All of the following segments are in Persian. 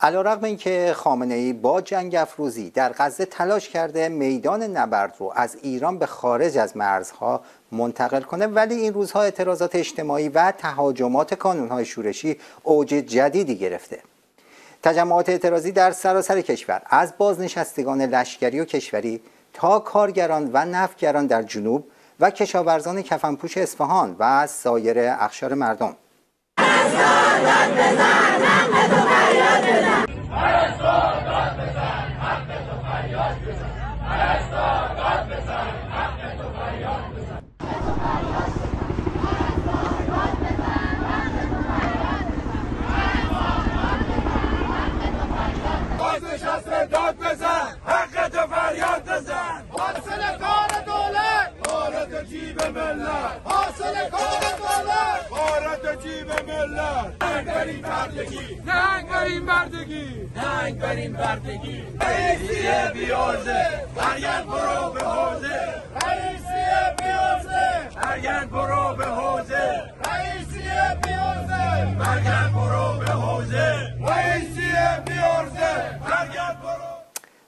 علیرغم اینکه خامنه ای با جنگ افروزی در غزه تلاش کرده میدان نبرد رو از ایران به خارج از مرزها منتقل کنه ولی این روزها اعتراضات اجتماعی و تهاجمات کانونهای شورشی اوج جدیدی گرفته. تجمعات اعتراضی در سراسر کشور از بازنشستگان لشکری و کشوری تا کارگران و نفگران در جنوب و کشاورزان کفنپوش اصفهان و سایر اخشار مردم. ننگ بریم بردگی ننگ بریم بردگی رئیسی بیازه برگرد برو به حوزه رئیسی بیازه برگرد برو به حوزه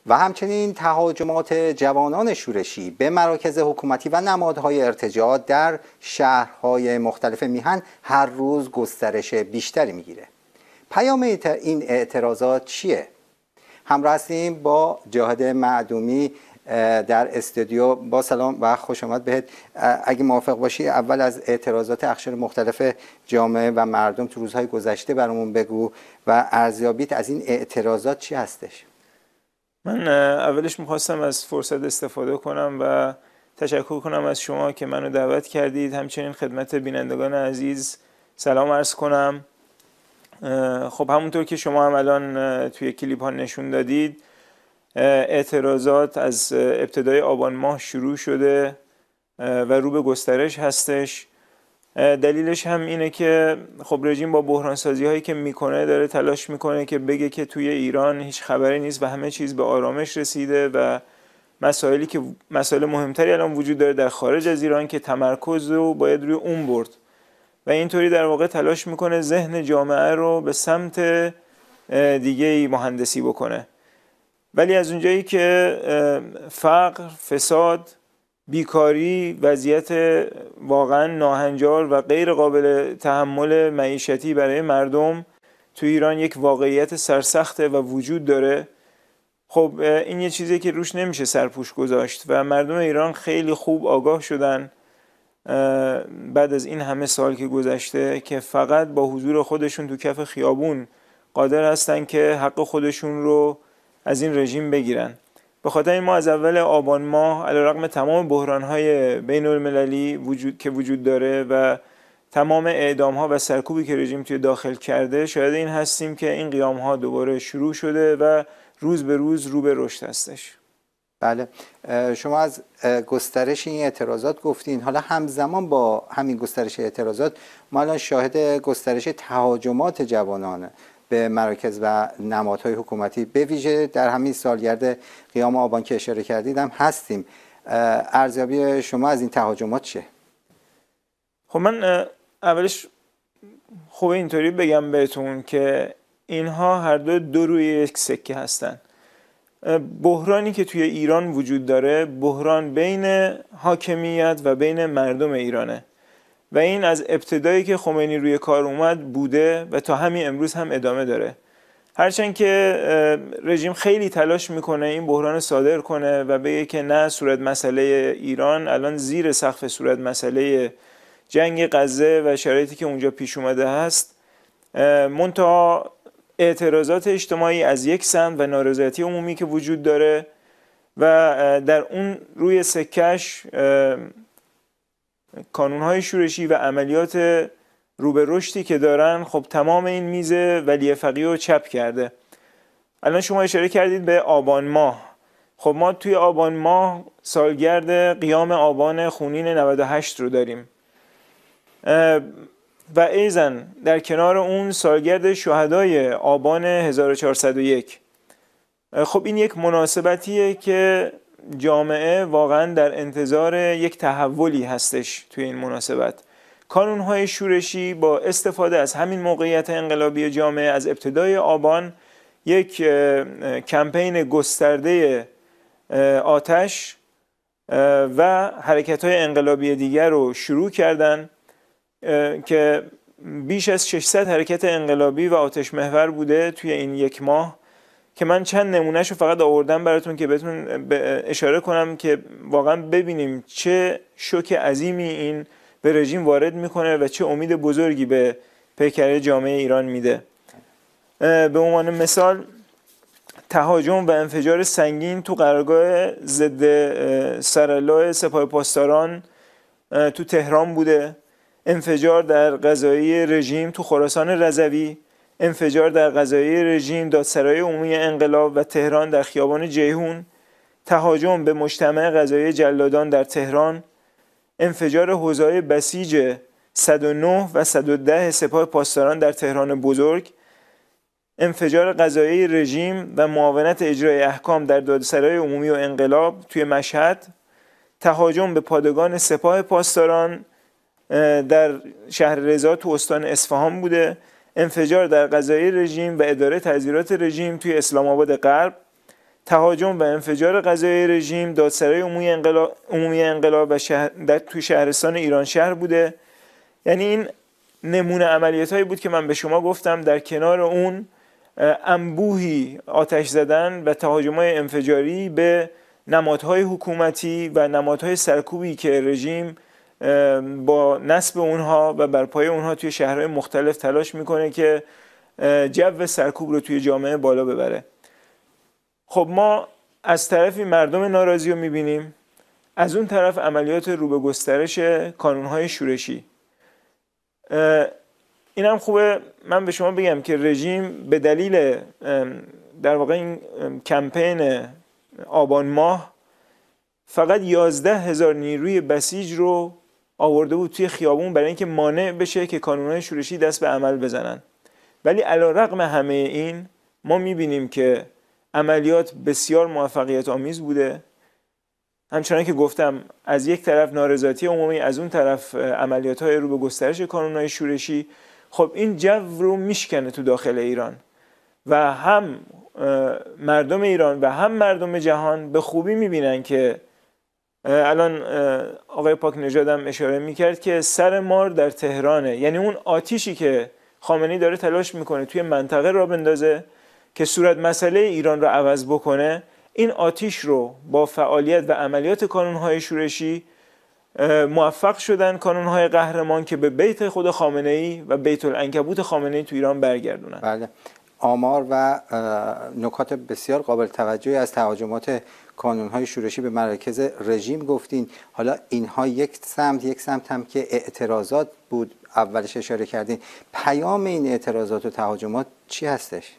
و همچنین تهاجمات جوانان شورشی به مراکز حکومتی و نمادهای ارتجاع در شهرهای مختلف میهن هر روز گسترش بیشتری می‌گیره. پیام این اعتراضات چیه؟ همراه هستیم با جاهد معدومی در استودیو. با سلام و خوش آمد بهت. اگه موافق باشی اول از اعتراضات اخشار مختلف جامعه و مردم تو روزهای گذشته برامون بگو و ارزیابیت از این اعتراضات چی هستش؟ من اولش می‌خواستم از فرصت استفاده کنم و تشکر کنم از شما که منو دعوت کردید. همچنین خدمت بینندگان عزیز سلام عرض کنم. خب همونطور که شما هم الان توی کلیپ ها نشون دادید اعتراضات از ابتدای آبان ماه شروع شده و رو به گسترش هستش. دلیلش هم اینه که خب رژیم با بحران سازی هایی که می‌کنه داره تلاش می‌کنه که بگه که توی ایران هیچ خبری نیست و همه چیز به آرامش رسیده و مسائلی که مسائل مهمتری الان وجود داره در خارج از ایران که تمرکز رو باید روی اون برد. و اینطوری در واقع تلاش می‌کنه ذهن جامعه رو به سمت دیگه مهندسی بکنه. ولی از اونجایی که فقر، فساد، بیکاری، وضعیت واقعا ناهنجار و غیر قابل تحمل معیشتی برای مردم تو ایران یک واقعیت سرسخته و وجود داره. خب این یه چیزی که روش نمیشه سرپوش گذاشت و مردم ایران خیلی خوب آگاه شدن بعد از این همه سال که گذشته که فقط با حضور خودشون تو کف خیابون قادر هستن که حق خودشون رو از این رژیم بگیرن. به خاطر این ما از اول آبان ماه علیرغم تمام بحران های بین المللی وجود که وجود داره و تمام اعدام ها و سرکوبی که رژیم توی داخل کرده شاید این هستیم که این قیام ها دوباره شروع شده و روز به روز رو به رشد هستش. بله. شما از گسترش این اعتراضات گفتین. حالا همزمان با همین گسترش اعتراضات ما الان شاهد گسترش تهاجمات جوانان به مراکز و نمادهای حکومتی به ویژه در همین سالگرد قیام آبان که اشاره کردید هم هستیم ارزیابی شما از این تهاجمات چیه خب من اولش خوب اینطوری بگم بهتون که اینها هر دو دو روی یک سکه هستن. بحرانی که توی ایران وجود داره بحران بین حاکمیت و بین مردم ایرانه. و این از ابتدایی که خمینی روی کار اومد بوده و تا همین امروز هم ادامه داره. هرچند که رژیم خیلی تلاش می‌کنه این بحران صادر کنه و بگه که نه صورت مسئله ایران الان زیر سقف صورت مسئله جنگ غزه و شرایطی که اونجا پیش اومده هست. منتها اعتراضات اجتماعی از یک سمت و نارضایتی عمومی که وجود داره و در اون روی سکش کانونهای شورشی و عملیات رو به رشدی که دارن خب تمام این میزه ولی فقیه رو چپ کرده. الان شما اشاره کردید به آبان ماه. خب ما توی آبان ماه سالگرد قیام آبان خونین 98 رو داریم. و ایزن در کنار اون سالگرد شهدای آبان 1401 خب این یک مناسبتیه که جامعه واقعا در انتظار یک تحولی هستش توی این مناسبت. کانونهای شورشی با استفاده از همین موقعیت انقلابی جامعه از ابتدای آبان یک کمپین گسترده آتش و حرکت های انقلابی دیگر رو شروع کردن که بیش از 600 حرکت انقلابی و آتش محور بوده توی این یک ماه. که من چند نمونهش رو فقط آوردم براتون که بهتون اشاره کنم که واقعا ببینیم چه شوک عظیمی این به رژیم وارد می‌کنه و چه امید بزرگی به پیکره جامعه ایران میده. به عنوان مثال تهاجم و انفجار سنگین تو قرارگاه ضد سرالای سپاه پاسداران تو تهران بوده. انفجار در غذایی رژیم تو خراسان رضوی. انفجار در غذایی رژیم دادسرای عمومی انقلاب و تهران در خیابان جیهون تهاجم به مجتمع غذایی جلادان در تهران انفجار حوزه‌های بسیج 109 و 110 سپاه پاسداران در تهران بزرگ انفجار غذایی رژیم و معاونت اجرای احکام در دادسرای عمومی و انقلاب توی مشهد تهاجم به پادگان سپاه پاسداران در شهر رضا تو استان اصفهان بوده انفجار در غذایی رژیم و اداره تذیرات رژیم توی اسلام آباد غرب تهاجم و انفجار غذایی رژیم دادسرای عمومی انقلاب, عمومی انقلاب و شهر در توی شهرستان ایران شهر بوده. یعنی این نمونه عملیات هایی بود که من به شما گفتم. در کنار اون انبوهی آتش زدن و تهاجم های انفجاری به نمادهای حکومتی و نمادهای سرکوبی که رژیم با نصب اونها و برپای اونها توی شهرهای مختلف تلاش می‌کنه که جو سرکوب رو توی جامعه بالا ببره. خب ما از طرفی مردم ناراضی رو می‌بینیم. از اون طرف عملیات رو به گسترش کانونهای شورشی. این هم خوبه. من به شما بگم که رژیم به دلیل در واقع این کمپین آبان ماه فقط یازده هزار نیروی بسیج رو آورده بود توی خیابون برای اینکه مانع بشه که کانونهای شورشی دست به عمل بزنن. ولی علا رقم همه این ما می‌بینیم که عملیات بسیار موفقیت آمیز بوده. همچنان که گفتم از یک طرف نارضایتی عمومی از اون طرف عملیات های رو به گسترش کانونهای شورشی. خب این جو رو میشکنه تو داخل ایران و هم مردم ایران و هم مردم جهان به خوبی می‌بینن که الان آقای پاک نژادم اشاره می‌کرد که سر مار در تهرانه. یعنی اون آتیشی که خامنی داره تلاش می‌کنه توی منطقه را بندازه که صورت مسئله ایران رو عوض بکنه این آتیش رو با فعالیت و عملیات کانونهای شورشی موفق شدن کانونهای قهرمان که به بیت خود خامنه ای و بیت العنکبوت خامنه ای تو ایران برگردونن. بله. آمار و نکات بسیار قابل توجهی از تهاجمات کانونهای شورشی به مراکز رژیم گفتین. حالا اینها یک سمت یک سمت هم که اعتراضات بود اولش اشاره کردین. پیام این اعتراضات و تهاجمات چی هستش؟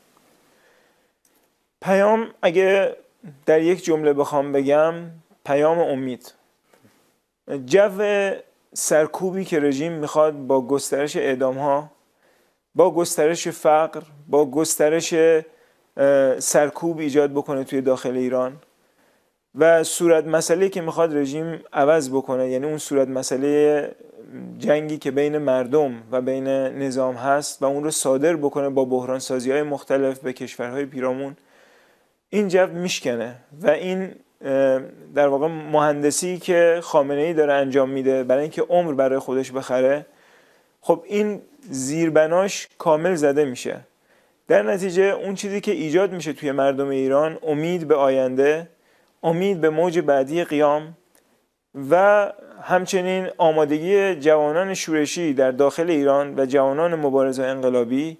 پیام اگه در یک جمله بخوام بگم پیام امید. جو سرکوبی که رژیم می‌خواد با گسترش اعدام ها با گسترش فقر با گسترش سرکوب ایجاد بکنه توی داخل ایران. و صورت مسئله که می‌خواد رژیم عوض بکنه یعنی اون صورت مسئله جنگی که بین مردم و بین نظام هست و اون رو صادر بکنه با بحران سازی های مختلف به کشورهای پیرامون این جو میشکنه و این در واقع مهندسی که خامنه ای داره انجام میده برای اینکه عمر برای خودش بخره خب این زیربناش کامل زده میشه. در نتیجه اون چیزی که ایجاد میشه توی مردم ایران امید به آینده امید به موج بعدی قیام و همچنین آمادگی جوانان شورشی در داخل ایران و جوانان مبارزه انقلابی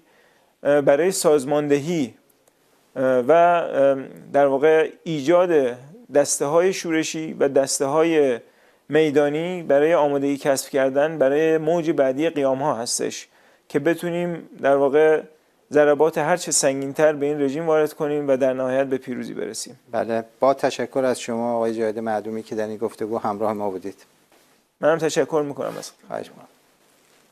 برای سازماندهی و در واقع ایجاد دسته های شورشی و دسته های میدانی برای آمادگی کسب کردن برای موج بعدی قیام ها هستش که بتونیم در واقع ضربات هرچه سنگینتر به این رژیم وارد کنیم و در نهایت به پیروزی برسیم. بله با تشکر از شما آقای جاید معدومی که در این گفتگو همراه ما بودید. منم تشکر می‌کنم از خواهش می‌کنم.